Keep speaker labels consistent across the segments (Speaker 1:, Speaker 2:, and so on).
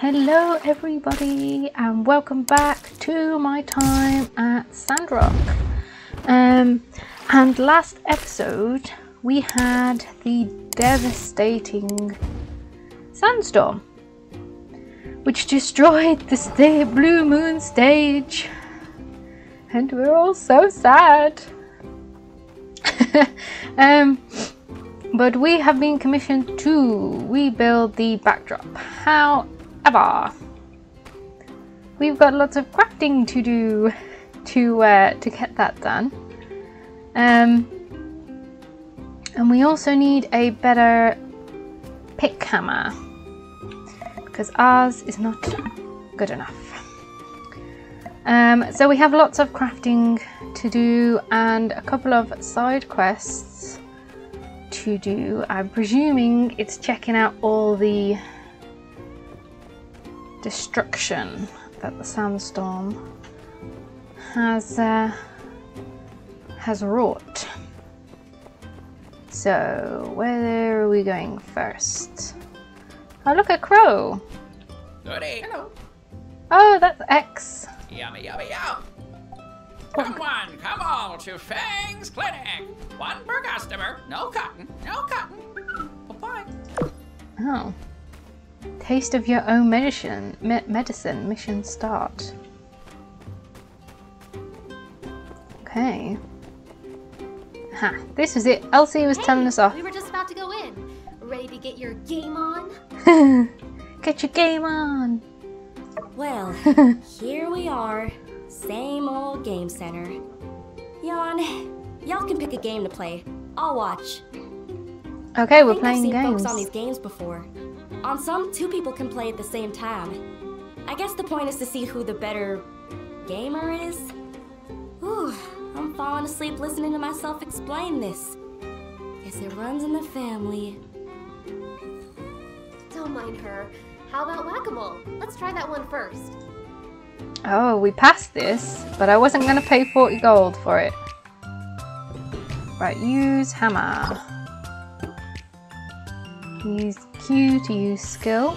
Speaker 1: Hello everybody and welcome back to my time at Sandrock. Um, and last episode we had the devastating sandstorm which destroyed the Blue Moon stage and we're all so sad. um, but we have been commissioned to rebuild the backdrop. However, we've got lots of crafting to do to uh, to get that done. Um, and we also need a better pick hammer because ours is not good enough. Um, so we have lots of crafting to do and a couple of side quests to do. I'm presuming it's checking out all the destruction that the sandstorm has uh, has wrought. So where are we going first? Oh look at Crow!
Speaker 2: Goody. Hello.
Speaker 1: Oh that's X.
Speaker 2: Yummy, yummy, yum. Come one, come all to Fang's Clinic. One per customer. No cotton, no cotton. Bye-bye.
Speaker 1: Oh. Taste of your own medicine. Me- medicine. Mission start. Okay. Ha. This was it. Elsie was telling us off.
Speaker 3: We were just about to go in. Ready to get your game on?
Speaker 1: Get your game on.
Speaker 4: Well, here we are. Same old game center. Yawn. Y'all can pick a game to play. I'll watch.
Speaker 1: Okay, we're
Speaker 4: think I've seen
Speaker 1: games.
Speaker 4: folks on these games before. On some, two people can play at the same time. I guess the point is to see who the better gamer is. Whew, I'm falling asleep listening to myself explain this. Guess it runs in the family.
Speaker 3: Don't mind her. How about whack-a-mole? Let's try that one first.
Speaker 1: Oh, we passed this, but I wasn't going to pay 40 gold for it. Right, use hammer. Use Q to use skill.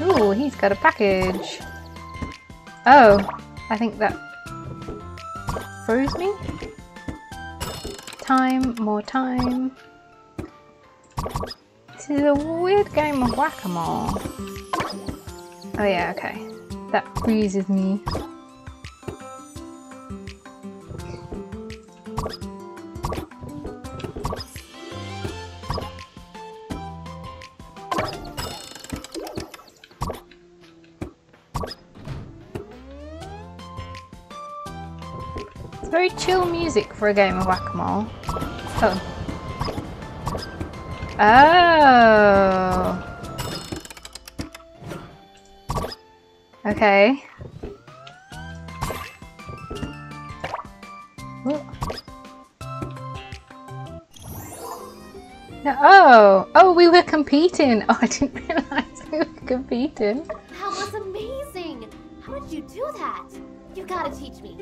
Speaker 1: Ooh, he's got a package. Oh, I think that froze me. Time, more time. This is a weird game of whack-a-mole. Oh yeah, okay. That freezes me. It's very chill music for a game of whack-a-mole. Oh. Oh. Okay. Oh, oh, we were competing. Oh, I didn't realize we were competing.
Speaker 3: That was amazing! How did you do that? You gotta teach me.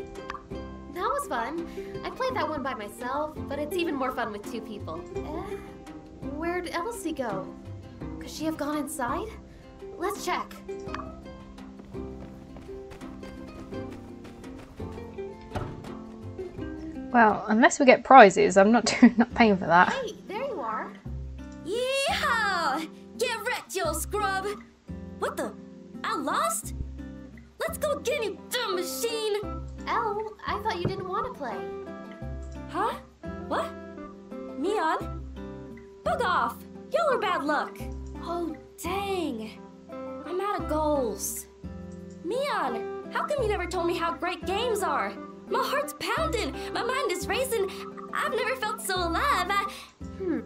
Speaker 3: That was fun. I played that one by myself, but it's even more fun with two people. Eh, where'd Elsie go? Could she have gone inside? Let's check.
Speaker 1: Well, unless we get prizes, I'm not not paying for that.
Speaker 3: Hey, there you are.
Speaker 4: Yeehaw! Get wrecked, you scrub! What the? I lost? Let's go get him, dumb machine!
Speaker 3: Elle, I thought you didn't want to play.
Speaker 4: Huh? What? Mian? Bug off! Y'all are bad luck! Oh, dang! I'm out of goals. Mian, how come you never told me how great games are? My heart's pounding, my mind is racing. I've never felt so alive. I... Hmm.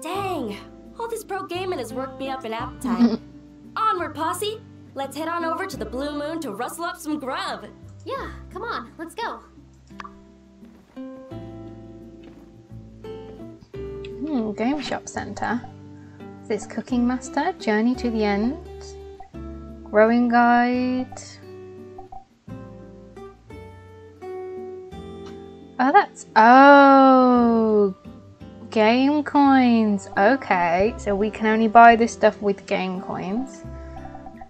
Speaker 4: Dang, all this pro gaming has worked me up an appetite. Onward, posse! Let's head on over to the Blue Moon to rustle up some grub.
Speaker 3: Yeah, come on, let's go.
Speaker 1: Hmm, game shop center. This cooking master, journey to the end. Growing guide. Oh, that's... Oh! Game coins. Okay, so we can only buy this stuff with game coins.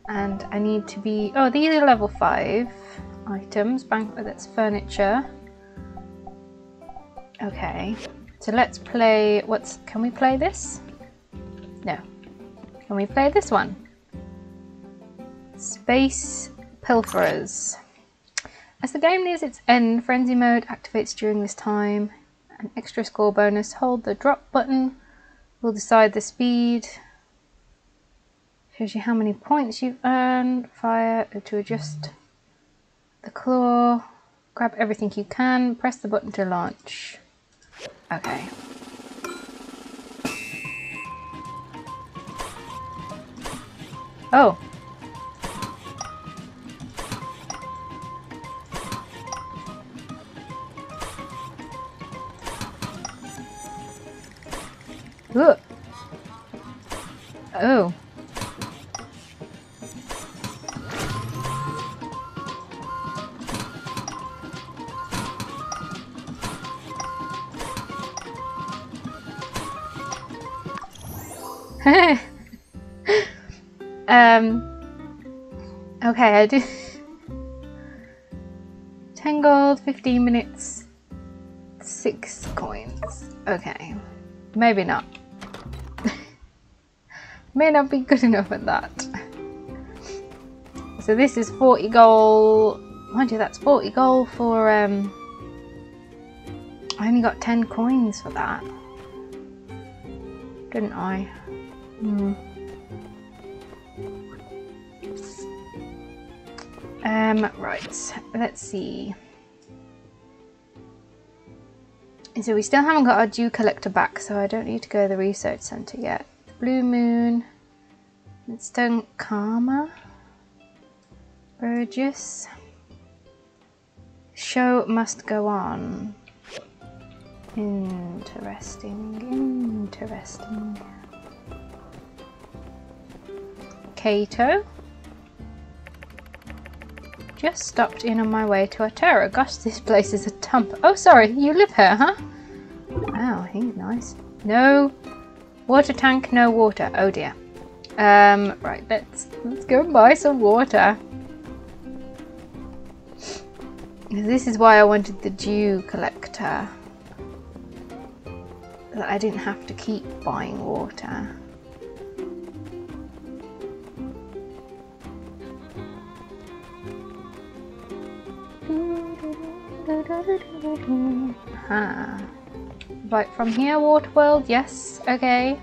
Speaker 1: And I need to be... Oh, these are level 5 items. Bank... Oh, that's furniture. Okay. So let's play... What's... Can we play this? No. Can we play this one? Space Pilferers. As the game nears its end, Frenzy Mode activates during this time. An extra score bonus. Hold the drop button. will decide the speed. Shows you how many points you've earned. Fire to adjust the claw. Grab everything you can. Press the button to launch. Okay. Oh, Ugh. Oh. um. Okay, I do. 10 gold, 15 minutes, 6 coins. Okay. Maybe not. May not be good enough at that. So this is 40 gold. Mind you, that's 40 gold for... Um, I only got 10 coins for that. Didn't I? Hmm. Um, right, let's see. So we still haven't got our dew collector back, so I don't need to go to the research centre yet. Blue Moon, Stone Karma, Burgess. Show must go on. Interesting, interesting. Kato. Just stopped in on my way to Otera. Gosh, this place is a dump. Oh, sorry, you live here, huh? Wow, he's nice. No water tank, no water. Oh dear. Um, right, let's let's go and buy some water. This is why I wanted the dew collector. That I didn't have to keep buying water. Huh. Right, from here, Water World, yes, okay.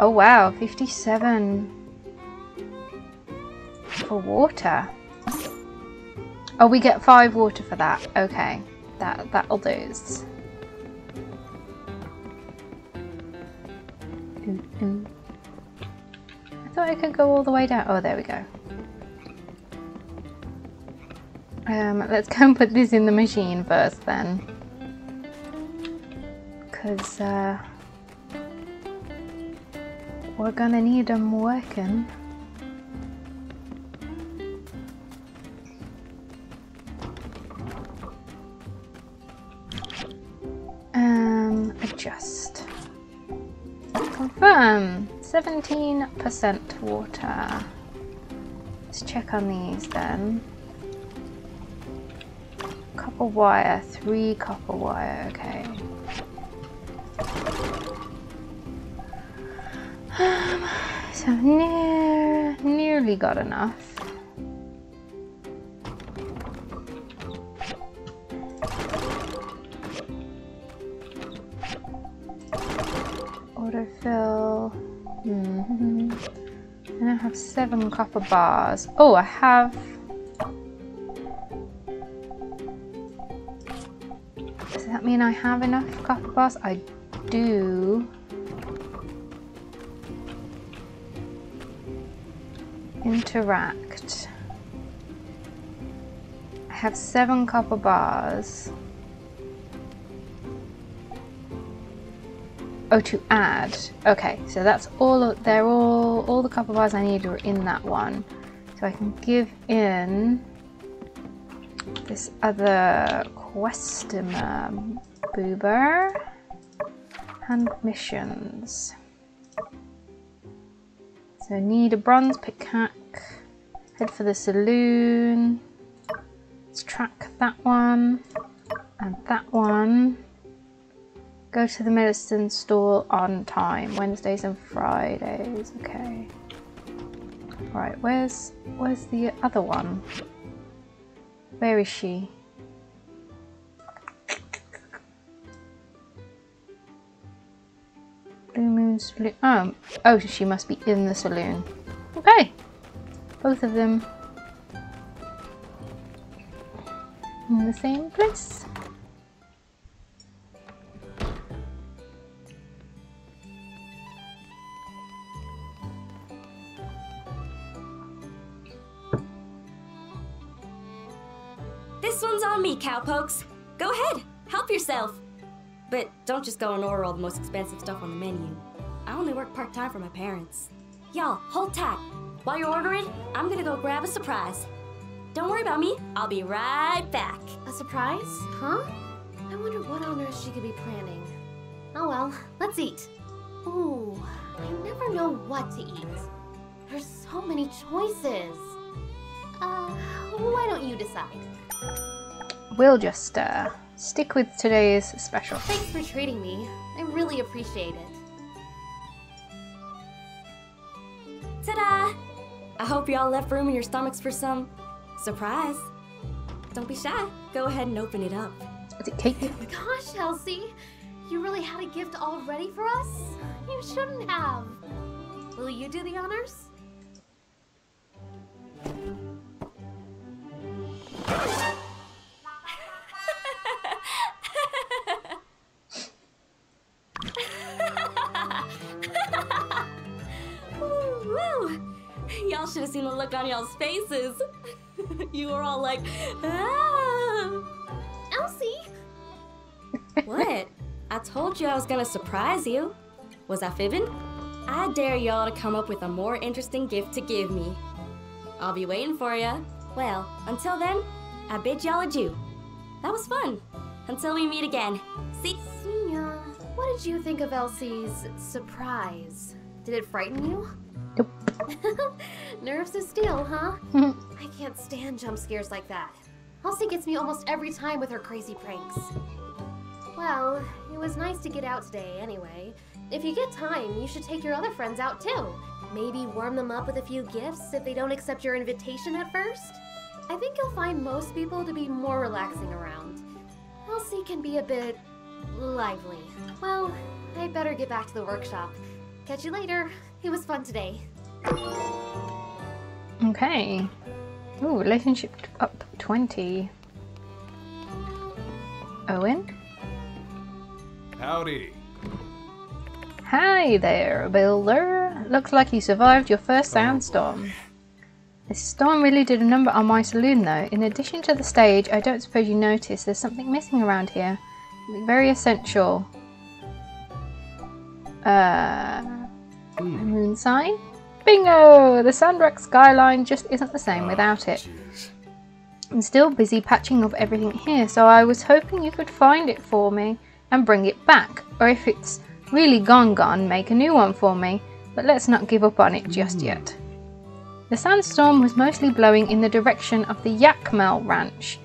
Speaker 1: Oh wow, 57 for water. Oh, we get five water for that. Okay, that that'll do. I thought I could go all the way down. Oh, there we go. Um, let's go and put this in the machine first then. Because uh, we're gonna need them working. Um, adjust. Confirm. 17% water. Let's check on these then copper wire, three copper wire, okay. So near, nearly got enough. Autofill. Mm -hmm. And I have seven copper bars. Oh, I have Does that mean I have enough copper bars? I do. Interact. I have seven copper bars. Oh, to add. Okay, so that's all. They're all. All the copper bars I need are in that one. So I can give in this other customer boober and missions. So I need a bronze pickaxe. Head for the saloon. Let's track that one and that one. Go to the medicine store on time, Wednesdays and Fridays. Okay. Right, where's where's the other one? Where is she? Blue Moon Saloon. Oh, oh, she must be in the saloon. Okay, both of them in the same place.
Speaker 4: This one's on me, cowpokes. Go ahead, help yourself. But don't just go and order all the most expensive stuff on the menu. I only work part time for my parents. Y'all, hold tight. While you're ordering, I'm gonna go grab a surprise. Don't worry about me, I'll be right back.
Speaker 3: A surprise? Huh? I wonder what on earth she could be planning. Oh well, let's eat. Ooh, I never know what to eat. There's so many choices. Uh, why don't you decide?
Speaker 1: We'll just uh, stick with today's special.
Speaker 3: Thanks for treating me. I really appreciate it.
Speaker 4: Ta-da! I hope y'all left room in your stomachs for some surprise. Don't be shy. Go ahead and open it up.
Speaker 1: Is it cake?
Speaker 3: Oh gosh, Elsie, you really had a gift all ready for us? You shouldn't have. Will you do the honors?
Speaker 4: Woo, woo. Y'all should have seen the look on y'all's faces. you were all like, ah.
Speaker 3: Elsie!
Speaker 4: What? I told you I was gonna surprise you. Was I fibbing? I dare y'all to come up with a more interesting gift to give me. I'll be waiting for ya. Well, until then, I bid y'all adieu. That was fun. Until we meet again. See?
Speaker 3: Sonia, what did you think of Elsie's surprise? Did it frighten you? Nerves of steel, huh? I can't stand jump scares like that. Elsie gets me almost every time with her crazy pranks. Well, it was nice to get out today anyway. If you get time, you should take your other friends out too. Maybe warm them up with a few gifts if they don't accept your invitation at first. I think you'll find most people to be more relaxing around. Elsie can be a bit lively. Well, I better get back to the workshop. Catch you later. It was fun today.
Speaker 1: Okay. Ooh, relationship up 20. Owen?
Speaker 5: Howdy.
Speaker 1: Hi there, builder. Looks like you survived your first sandstorm. This storm really did a number on my saloon though. In addition to the stage, I don't suppose you noticed there's something missing around here. Something very essential. Uh, a moon sign? Bingo! The Sandrock skyline just isn't the same without it. I'm still busy patching up everything here, so I was hoping you could find it for me and bring it back. Or if it's really gone gone, make a new one for me. But let's not give up on it just hmm. yet. The sandstorm was mostly blowing in the direction of the Yakmel Ranch.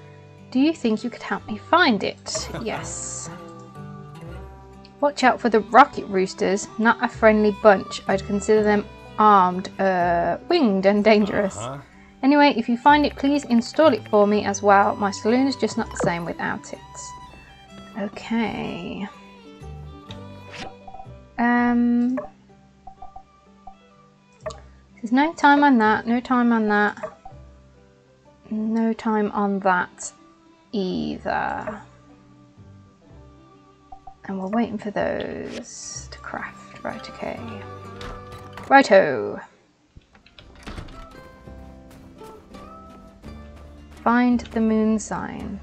Speaker 1: Do you think you could help me find it? yes. Watch out for the rocket roosters, not a friendly bunch. I'd consider them armed, uh, winged and dangerous.
Speaker 5: Uh-huh.
Speaker 1: Anyway, if you find it, please install it for me as well. My saloon is just not the same without it. Okay. Um. There's no time on that, no time on that. No time on that either. And we're waiting for those to craft. Right, okay. Righto. Find the moon sign.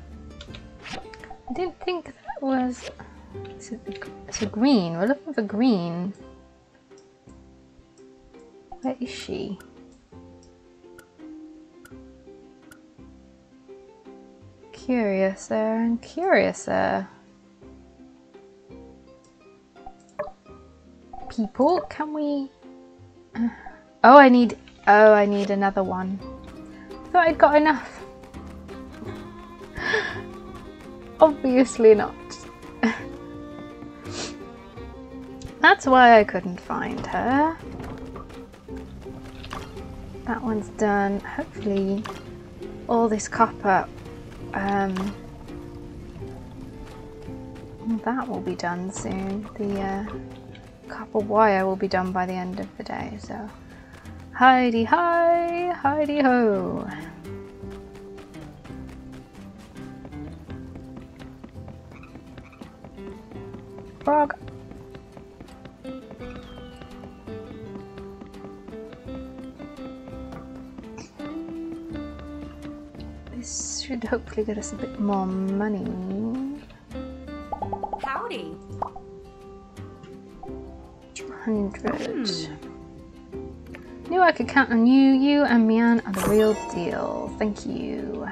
Speaker 1: I didn't think that was... So, a green, we're looking for green. Where is she? Curious there and curious there. People, can we Oh, I need... Oh, I need another one. Thought I'd got enough. Obviously not. That's why I couldn't find her. That one's done. Hopefully all this copper um, that will be done soon. The uh, copper wire will be done by the end of the day, so Heidi hi, Heidi ho. Frog. This should hopefully get us a bit more money. 100. Knew hmm. I could count on you. You and Mian are the real deal. Thank you.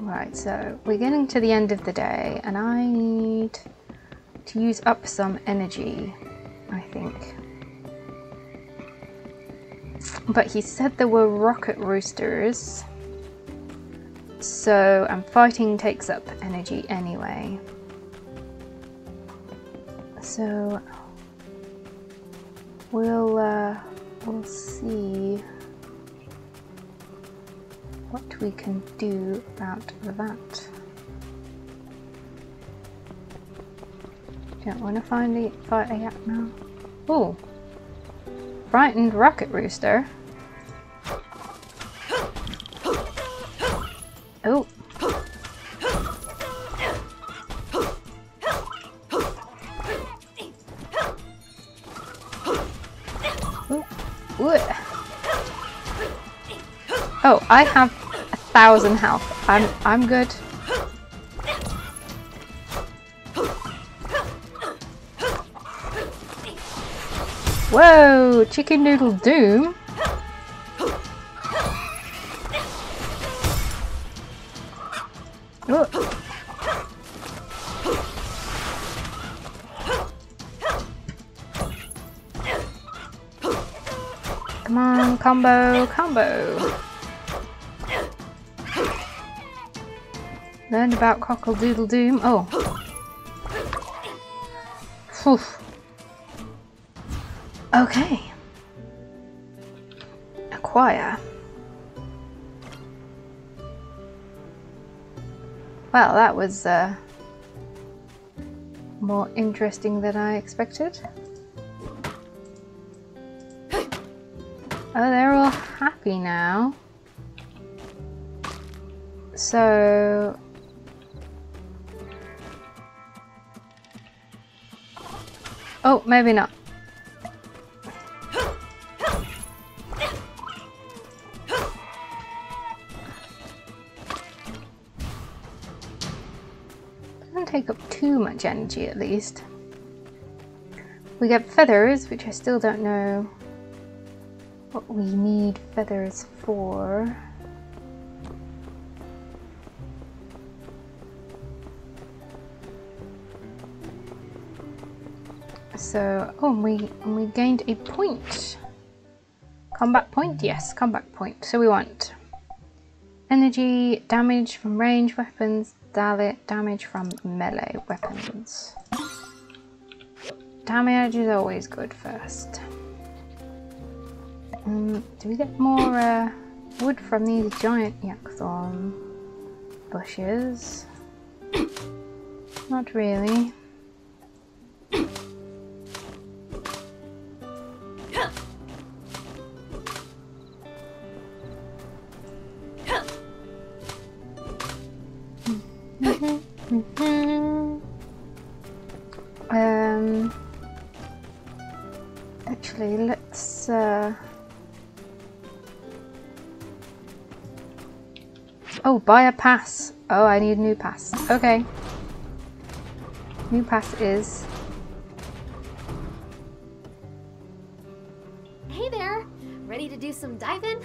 Speaker 1: Right, so we're getting to the end of the day, and I need to use up some energy, I think. But he said there were rocket roosters, so and fighting takes up energy anyway. So we'll uh, we'll see what we can do about that. Don't want to find the fight a yak now. Oh, frightened rocket rooster. Oh. I have a thousand health. I'm I'm good. Whoa, chicken noodle doom. Oh. Come on, combo, combo. Learned about Cockle Doodle Doom. Oh. Phew. Okay. Acquire. Well, that was uh, more interesting than I expected. Oh, they're all happy now. So... Oh, maybe not. Doesn't take up too much energy at least. We get feathers, which I still don't know what we need feathers for. So, oh, and we, and we gained a point. Combat point? Yes, combat point. So we want energy, damage from range weapons, damage from melee weapons. Damage is always good first. Um, do we get more uh, wood from these giant yakthorn bushes? Not really. Oh, buy a pass. Oh, I need a new pass. Okay. New pass is.
Speaker 3: Hey there! Ready to do some diving?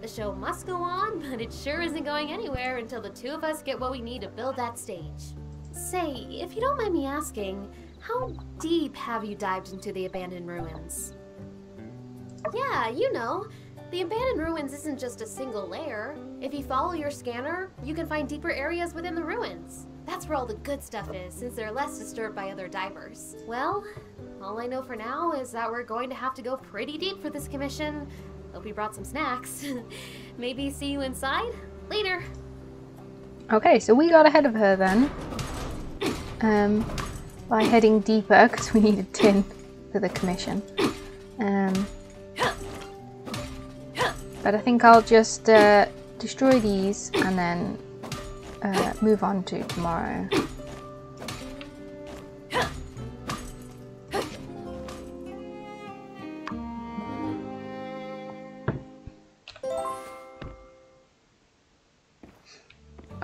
Speaker 3: The show must go on, but it sure isn't going anywhere until the two of us get what we need to build that stage. Say, if you don't mind me asking, how deep have you dived into the abandoned ruins? Yeah, you know. The abandoned ruins isn't just a single layer. If you follow your scanner, you can find deeper areas within the ruins. That's where all the good stuff is, since they're less disturbed by other divers. Well, all I know for now is that we're going to have to go pretty deep for this commission. Hope you brought some snacks. Maybe see you inside? Later.
Speaker 1: Okay, so we got ahead of her then. Um, by heading deeper because we needed tin for the commission. Um, but I think I'll just uh, destroy these and then uh, move on to tomorrow.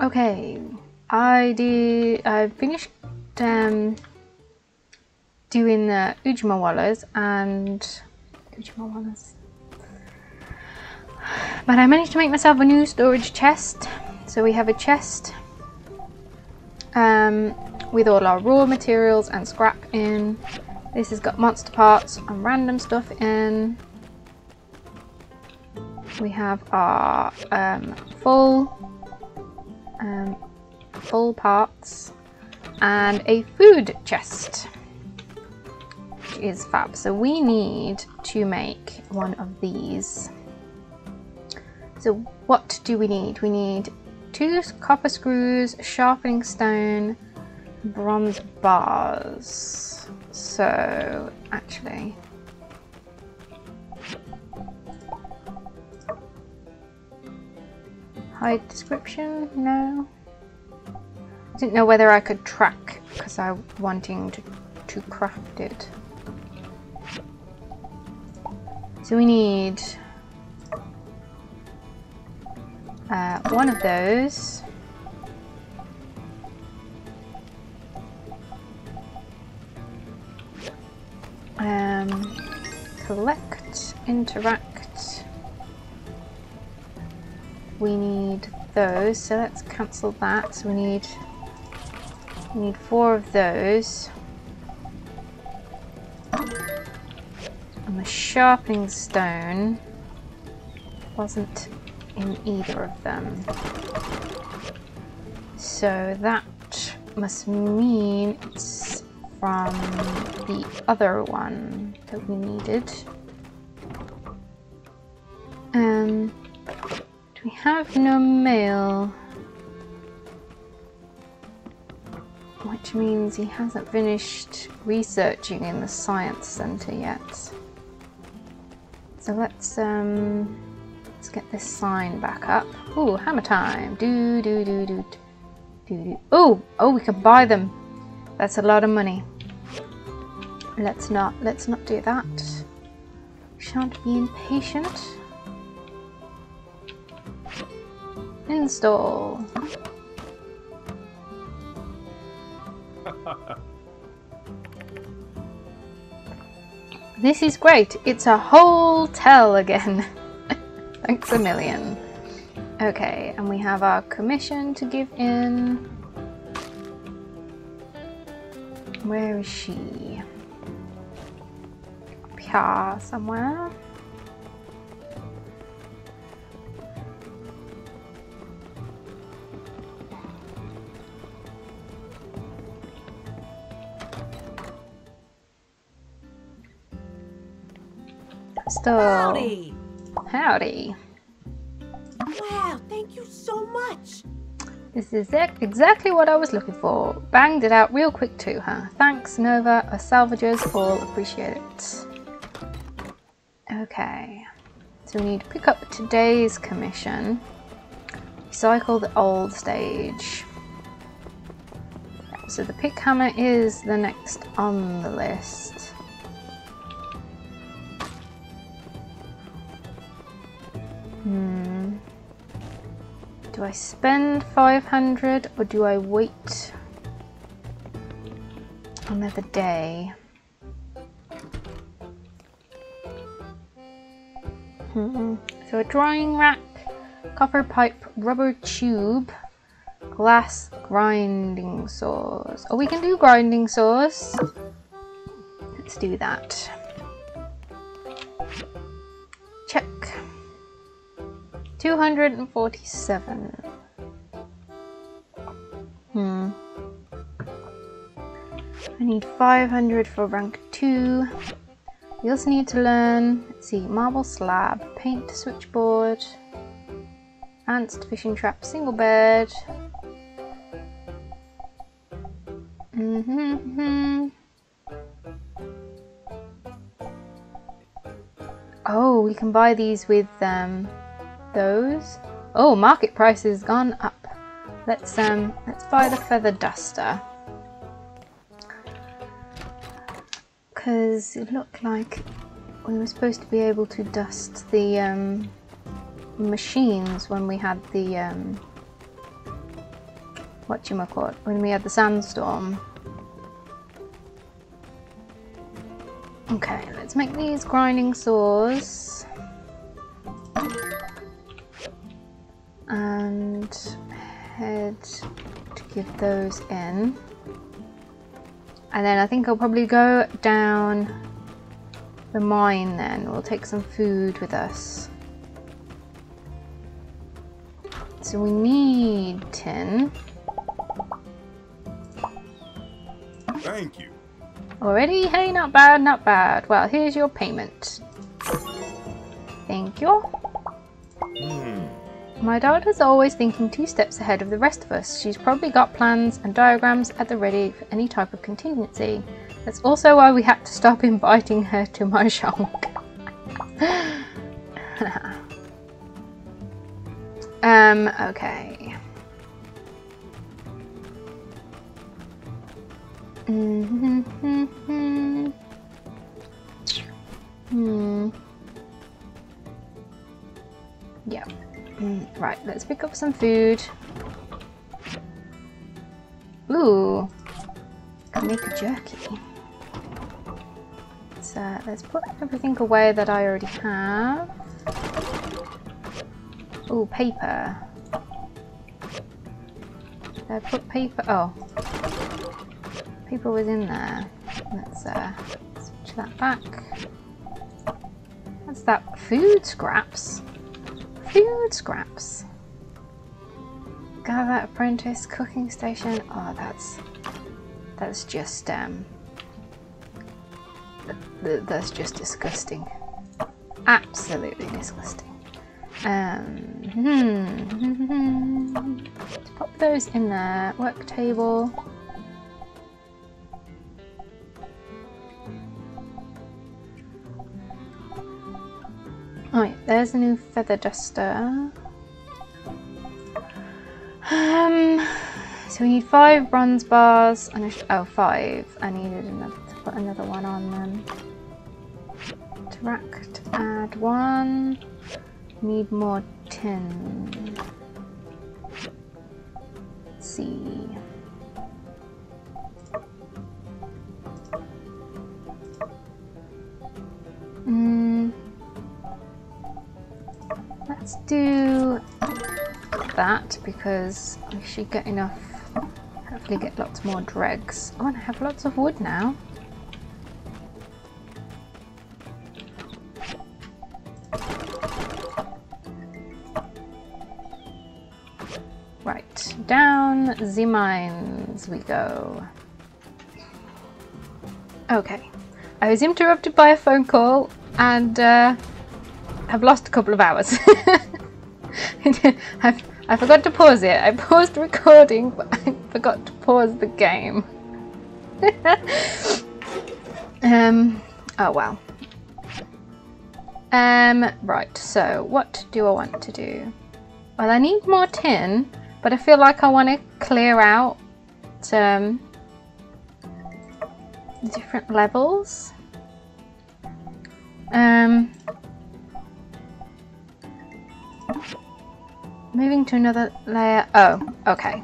Speaker 1: Okay, I did. I finished um, doing the Ujima and Ujima But I managed to make myself a new storage chest. So we have a chest um, with all our raw materials and scrap in. This has got monster parts and random stuff in. We have our um, full um, full parts and a food chest which is fab so we need to make one of these so what do we need we need two copper screws sharpening stone bronze bars so actually Hide description? No. I didn't know whether I could track because I'm wanting to, to craft it. So we need uh, one of those. Um, collect, interact, we need those, so let's cancel that. So we need we need four of those. And the sharpening stone wasn't in either of them. So that must mean it's from the other one that we needed. Um, we have no mail. Which means he hasn't finished researching in the science center yet. So let's um let's get this sign back up. Ooh, hammer time. Do do do do do do. Oh, oh, we can buy them. That's a lot of money. Let's not let's not do that. Shan't be impatient. Install. this is great. It's a hotel again. Thanks a million. Okay, and we have our commission to give in. Where is she? Here somewhere. Still.
Speaker 5: Howdy.
Speaker 1: Howdy.
Speaker 5: Wow, thank you so much.
Speaker 1: This is exactly what I was looking for. Banged it out real quick too, huh? Thanks, Nova. Our salvagers all appreciate it. Okay. So we need to pick up today's commission. Recycle the old stage. So the pick hammer is the next on the list. Hmm. Do I spend 500 or do I wait another day? Hmm. So a drying rack copper pipe, rubber tube, glass grinding saws. Oh, we can do grinding saws. Let's do that. 247. Hmm. I need 500 for rank 2. We also need to learn, let's see, marble slab, paint switchboard, advanced fishing trap, single bed. Mm -hmm. Oh, we can buy these with um, those. Oh, market price has gone up. Let's um, let's buy the feather duster. Because it looked like we were supposed to be able to dust the um, machines when we had the um, what you call when we had the sandstorm. Okay, let's make these grinding saws. And head to give those in. And then I think I'll probably go down the mine then. We'll take some food with us. So we need tin.
Speaker 6: Thank you.
Speaker 1: Already? Hey, not bad, not bad. Well, here's your payment. Thank you.
Speaker 6: Hmm.
Speaker 1: My daughter's always thinking two steps ahead of the rest of us. She's probably got plans and diagrams at the ready for any type of contingency. That's also why we had to stop inviting her to my shop. um, okay. Mm -hmm. Mm, right, let's pick up some food. Ooh. Can make a jerky. So let's put everything away that I already have. Ooh, paper. Did I put paper? Oh, People was in there. Let's uh, switch that back. What's that? Food scraps? Food scraps. Gather apprentice cooking station. Oh, that's that's just um, th that's just disgusting. Absolutely disgusting. Um, hmm. Let's pop those in there. Work table. There's a new feather duster. Um, so we need five bronze bars and a oh five. I needed another to put another one on them. to add one. Need more tin. Let's see. Let's do that because we should get enough, hopefully get lots more dregs. Oh, and I have lots of wood now. Right, down the mines we go. Okay, I was interrupted by a phone call and uh, I've lost a couple of hours. I've, I forgot to pause it. I paused recording, but I forgot to pause the game. um, oh well. Um, right, so what do I want to do? Well, I need more tin, but I feel like I want to clear out um, different levels. Um, Moving to another layer. Oh, okay.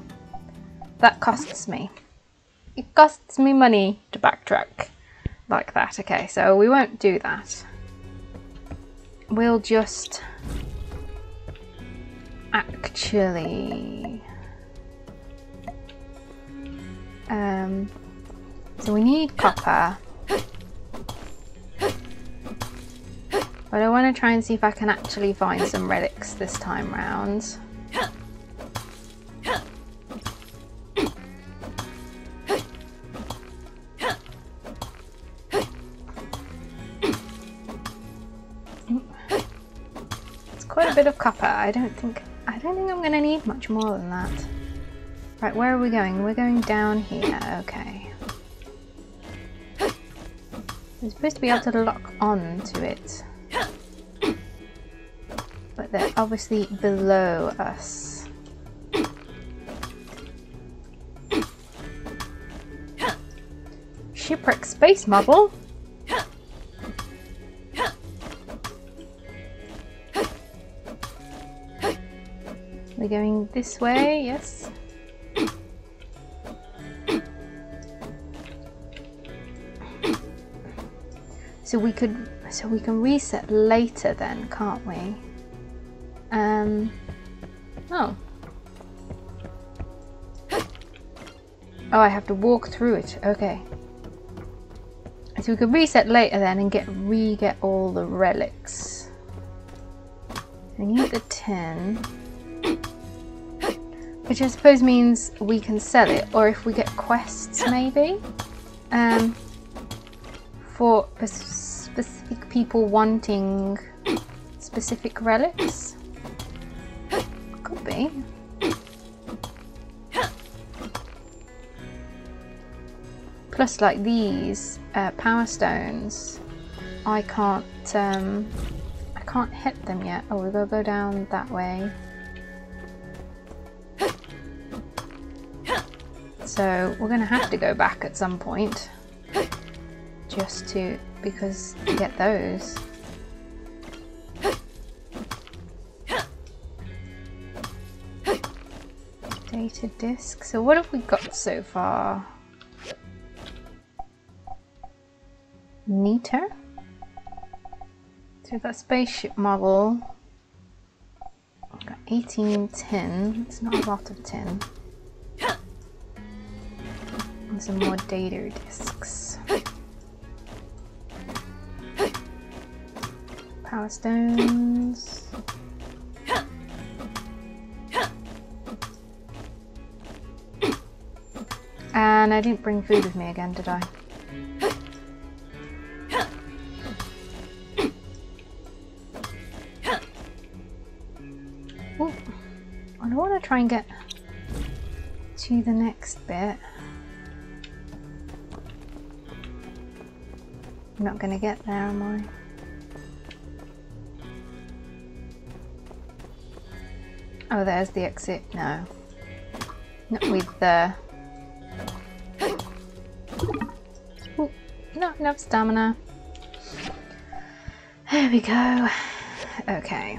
Speaker 1: That costs me. It costs me money to backtrack like that. Okay, so we won't do that. We'll just actually. Um, so we need copper. But I want to try and see if I can actually find some relics this time round. I don't think I don't think I'm to need much more than that. Right, where are we going? We're going down here. Okay. We're supposed to be able to lock on to it. But they're obviously below us. Shipwreck space model? We're going this way, yes. So we could, so we can reset later then, can't we? Um, oh. Oh, I have to walk through it, okay. So we could reset later then and get re-get all the relics. I need the 10. Which I suppose means we can sell it, or if we get quests maybe? Um, for specific people wanting specific relics? Could be. Plus like these uh, power stones, I can't, um, I can't hit them yet. Oh, we gotta go down that way. So we're gonna have to go back at some point just to because to get those. Data disk. So what have we got so far? Neater. So that spaceship model. Got 18 tin. It's not a lot of tin. Some more data disks. Power stones. And I didn't bring food with me again, did I? I'm not going to get there, am I? Oh, there's the exit. No. Not with the... Ooh, not enough stamina. There we go. Okay.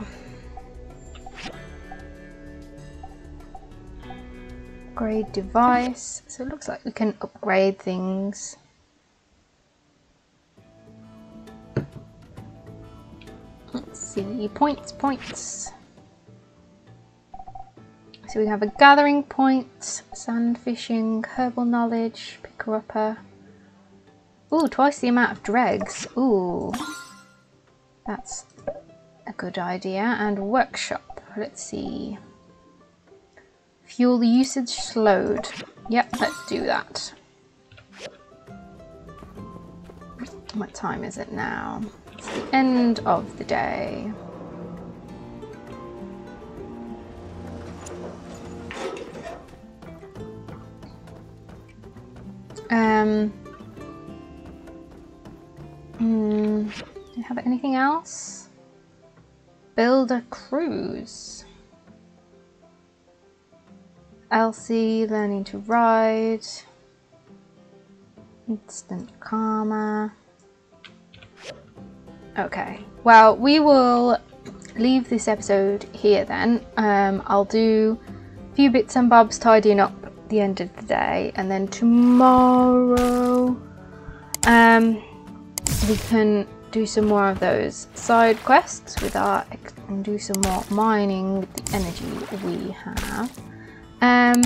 Speaker 1: Upgrade device. So it looks like we can upgrade things. Points, points. So we have a gathering point, sand fishing, herbal knowledge, picker upper. Ooh, twice the amount of dregs. Ooh. That's a good idea. And workshop. Let's see. Fuel usage slowed. Yep, let's do that. What time is it now? It's the end of the day. Um. Hmm. Do you have anything else? Build a cruise. Elsie learning to ride. Instant karma. Okay. Well, we will leave this episode here then. Um, I'll do a few bits and bobs tidying up the end of the day and then tomorrow um, we can do some more of those side quests with our and do some more mining with the energy we have. Um,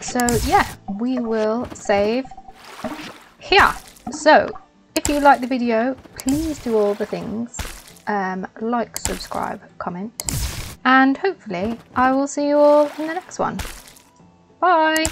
Speaker 1: so yeah, we will save here. So if you like the video, please do all the things. Um, like, subscribe, comment, and hopefully I will see you all in the next one. Bye!